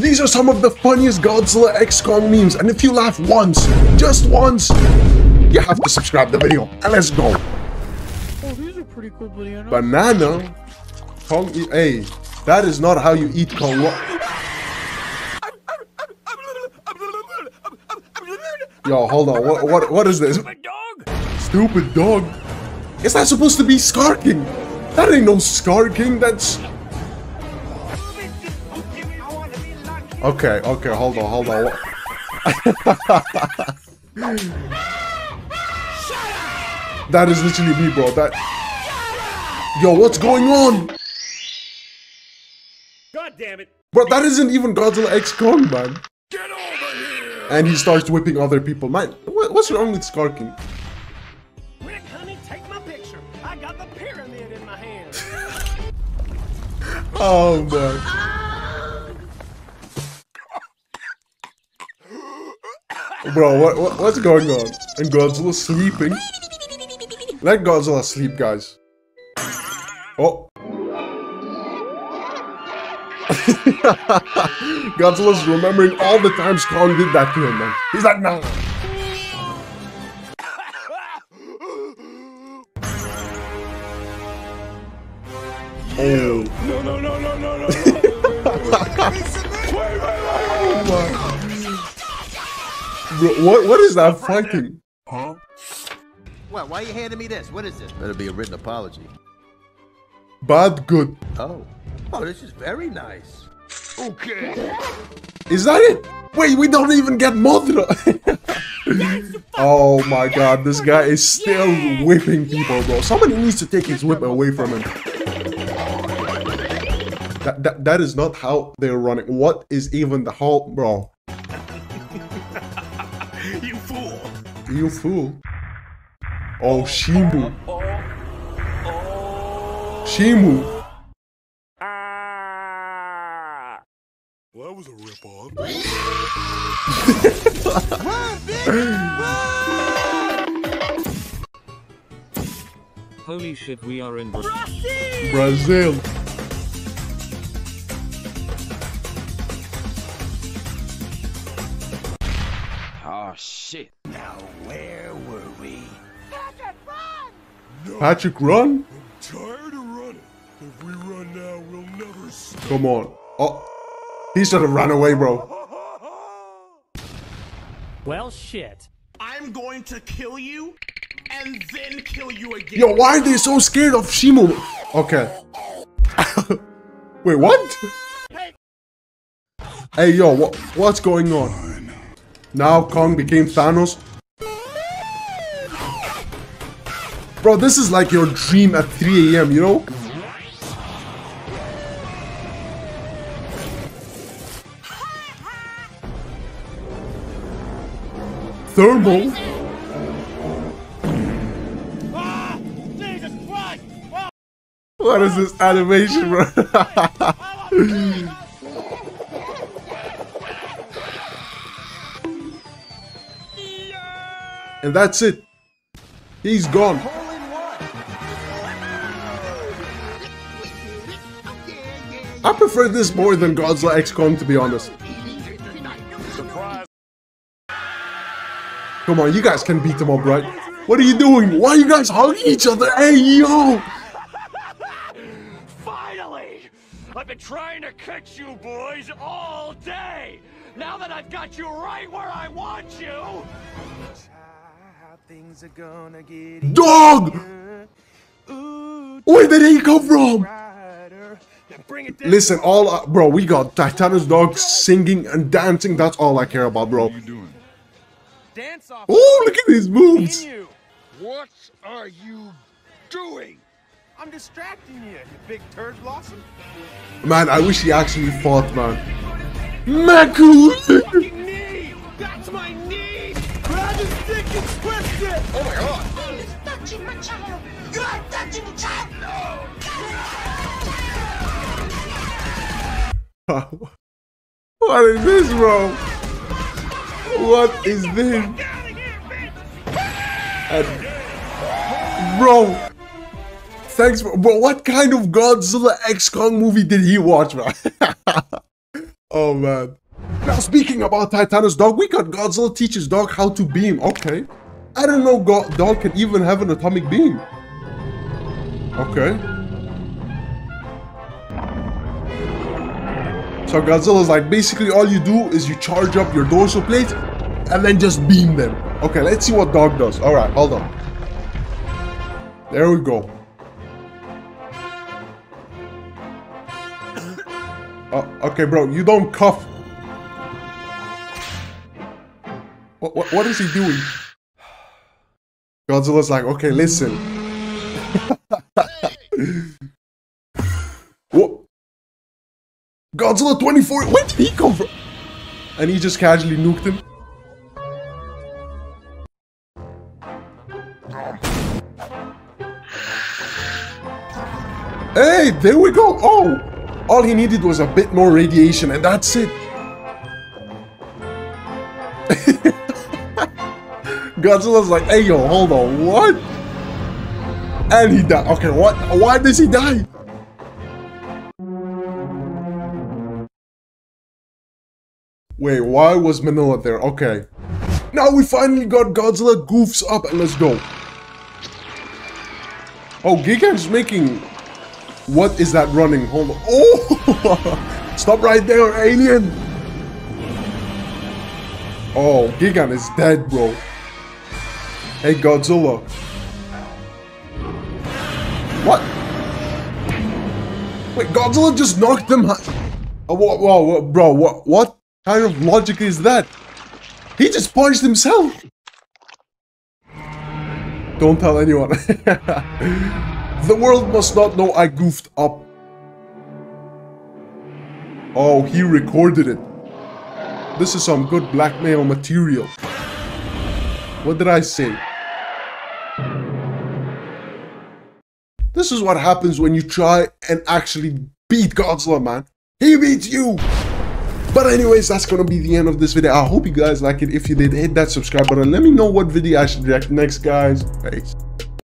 These are some of the funniest Godzilla X Kong memes, and if you laugh once, just once, you have to subscribe the video. And let's go. Oh, these are pretty cool banana. Banana? Kong, e- hey, that is not how you eat Kong. Yo, hold on. What, what, what is this? Stupid dog. Is that supposed to be Skar King? That ain't no Skar King. That's. Okay, okay, hold on, hold on. that is literally me, bro. That. Yo, what's going on? God damn it! Bro, that isn't even Godzilla X Kong, man. Get over here! And he starts whipping other people. Man, what's wrong with Skar King? Rick, honey, take my picture. I got the pyramid in my hand. Oh, man. Bro, what, what what's going on? And Godzilla sleeping? Let Godzilla sleep, guys. Oh. Godzilla's remembering all the times Kong did that to him, man. He's like, nah. Oh. no, no, no, no, no, no. Bro, what, what is that fighting? What? Why are you handing me this? What is this? Better be a written apology. Bad, good. Oh. Oh, this is very nice. okay. Is that it? Wait, we don't even get Mothra. oh my god, this guy is still whipping people, bro. Somebody needs to take his whip away from him. That, that, that is not how they're running. What is even the whole... Bro, You fool. you fool. Oh, Shimo. Shimo. Well, that was a ripoff. Holy shit, we are in. Bra- Brazil. oh shit. Now, where were we? Patrick, run. i'm Tired of running. If we run now, we'll never stop. Come on. Oh, he should have run away, bro. Well, shit. I'm going to kill you and then kill you again. Yo, why are they so scared of Shimo? Okay. Wait, what? Hey, yo, what, what's going on? Now Kong became Thanos? Bro, this is like your dream at 3 a.m., you know? Thermal? What is this animation, bro? and that's it. He's gone. I prefer this more than Godzilla X Kong, to be honest. Come on, you guys can beat them up, right? What are you doing? Why are you guys hugging each other? Hey, yo! Finally! I've been trying to catch you boys all day! Now that I've got you right where I want you! Things are gonna get Dog! Where did he come from? brighter. Now bring it down. Listen, all uh, bro, we got Titanus dog singing and dancing. That's all I care about, bro. Dance off. Oh, look at these moves. What are you doing? I'm distracting you, you big turd blossom. Man, I wish he actually fought, man. Maku! That's my knee! Grab the stick and twist it! Oh my god! what is this, bro? What is this? And- bro, thanks, bro. What kind of Godzilla X Kong movie did he watch, bro? Oh man. Now speaking about Titanus dog, we got Godzilla teaches dog how to beam. Okay. I don't know God dog can even have an atomic beam. Okay. So Godzilla's like, basically all you do is you charge up your dorsal plate and then just beam them. Okay, let's see what dog does. All right, hold on. There we go. Oh, okay, bro, you don't cuff. What, what, what is he doing? Godzilla's like, okay, listen. what? Godzilla 24, where did he come from? And he just casually nuked him. Hey, there we go. Oh, all he needed was a bit more radiation and that's it. Godzilla's like, hey yo, hold on, what? And he died. Okay, what? Why does he die? Wait, why was Manila there? Okay. Now we finally got Godzilla goofs up and let's go. Oh, Gigan's making... What is that running? Hold on. Oh! Stop right there, alien! Oh, Gigan is dead, bro. Hey, Godzilla. What? Wait, Godzilla just knocked him. Oh, whoa, whoa, whoa, bro, what, what kind of logic is that? He just punched himself. Don't tell anyone. the world must not know I goofed up. Oh, he recorded it. This is some good blackmail material. What did I say? This is what happens when you try and actually beat Godzilla, man. He beats you! But anyways, that's gonna be the end of this video. I hope you guys like it. If you did, hit that subscribe button. Let me know what video I should react next, guys. Peace.